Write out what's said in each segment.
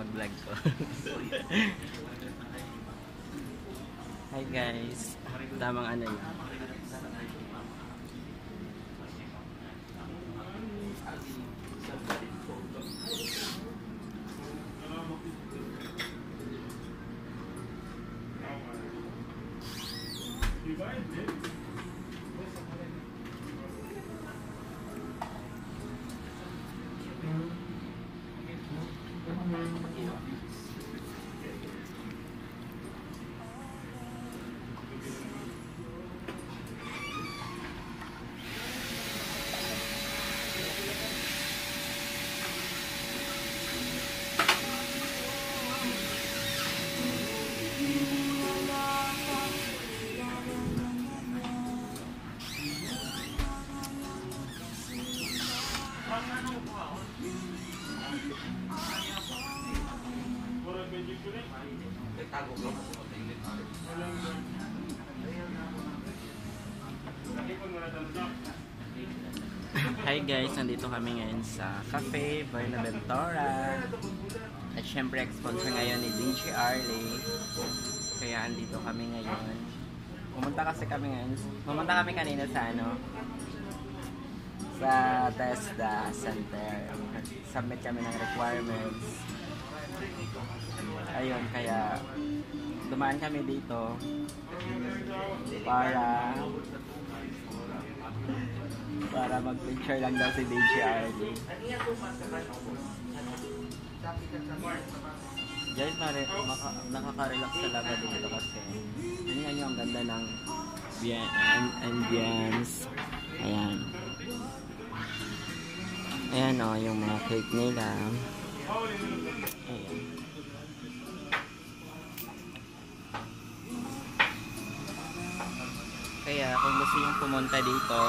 Mag-vlog ko. Hi guys. Tamang ano yun. Hi guys, nandito kami ngayon sa Cafe Buenaventura. At syempre, sponsor ngayon ni DJ Arley. Kaya andito kami ngayon. Pumunta kasi kami ngayon. Pumunta kami kanina sa ano, sa TESDA Center. Submit kami ng requirements. Ayun, kaya dumaan kami dito para para mag-picture lang daw si DJ Arlie. Guys, mare, maka, nakaka-relax talaga dito kasi tingnan nyo ang ganda ng ambien- am- ambience. Ayan. Ayan o, yung mga cake nila. Ayan. Kaya kung gusto nyo pumunta dito,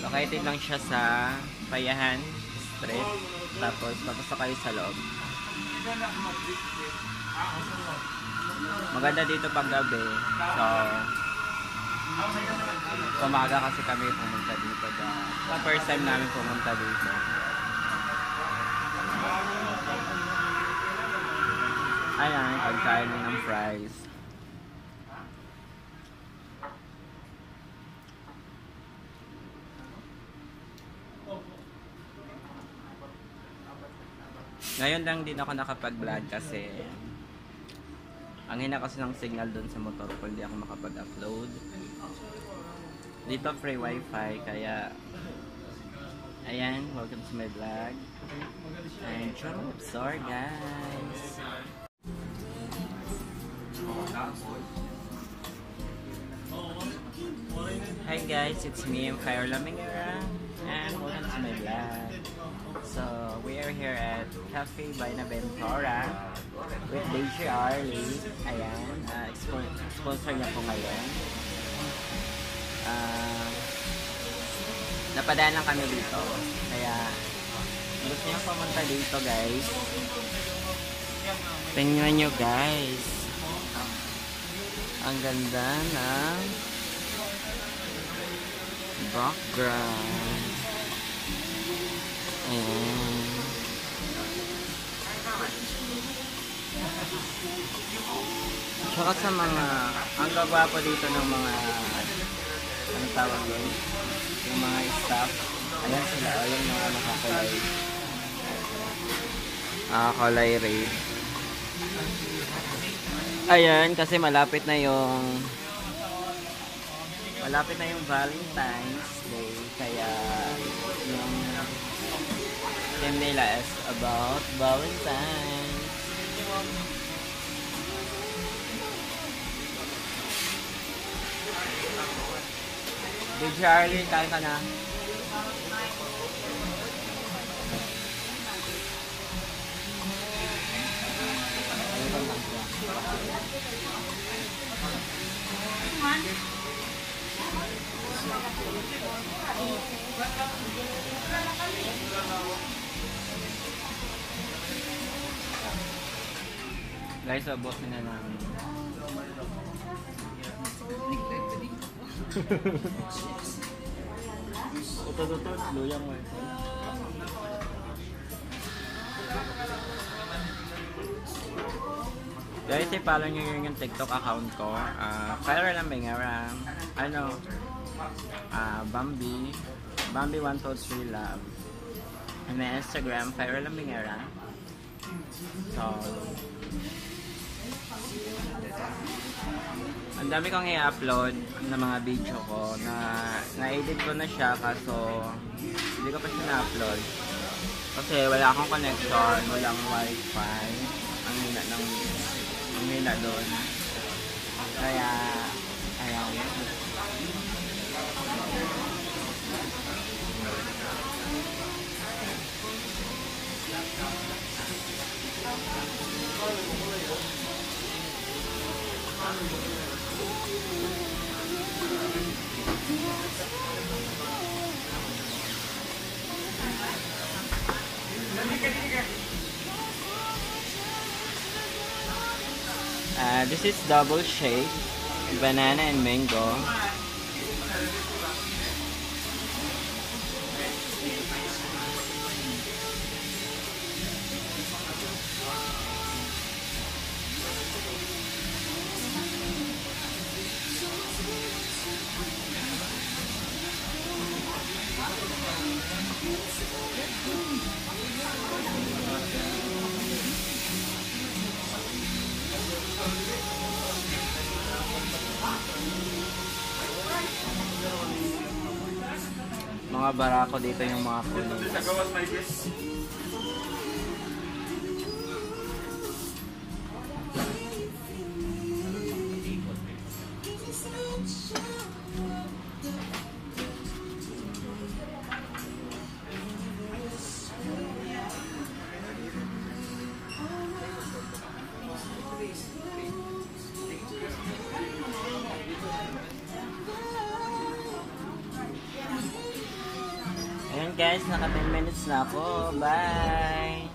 located lang siya sa Payahan Street. Tapos papasok kayo sa loob. Maganda dito pag gabi. So, umaga kasi kami pumunta dito. The first time namin pumunta dito. Ayan, pagkain ng fries. Ngayon lang din ako nakapag-vlog kasi ang hina kasi ng signal doon sa motor ko, hindi ako makapag-upload. Dito free wifi, kaya ayan, welcome to my vlog. And Chorop Sor, guys! Hi guys, it's me, I'm Lamingera, and welcome to my vlog. We are here at Cafe Buenaventura with DJ Arlie. Ayan, uh, spon- sponsor niya po ngayon. Uh, napadaan lang kami dito. Kaya, gusto niyo pumunta dito guys. Tingnan nyo guys. Ang ganda ng background. Ayan. Tsaka sa mga, ang gagwapo dito ng mga, ano tawag doon? Yung mga staff. Ayan sila, o yung mga nakakulay. Nakakulay rate. Ayan, kasi malapit na yung malapit na yung Valentine's Day kaya yung theme nila is about Valentine's DJ Arlene, kain ka na. Guys, so boss na namin. Ito, ito, ito. Luyang mo ito. Guys, i-follow nyo yun yung TikTok account ko. Uh, Kyra Lambingera. Ano? ah Bambi. Bambi123 Love. And my Instagram, Kyra Lambingera. So, ang dami kong i-upload ng mga video ko na na-edit ko na siya kaso hindi ko pa siya na-upload. Kasi wala akong connection, walang wifi. Ang hina ng ang hina doon. Kaya, ayan. Uh, this is double shake, banana and mango. Mga barako dito yung mga kunin. guys, naka 10 minutes na ako. Bye!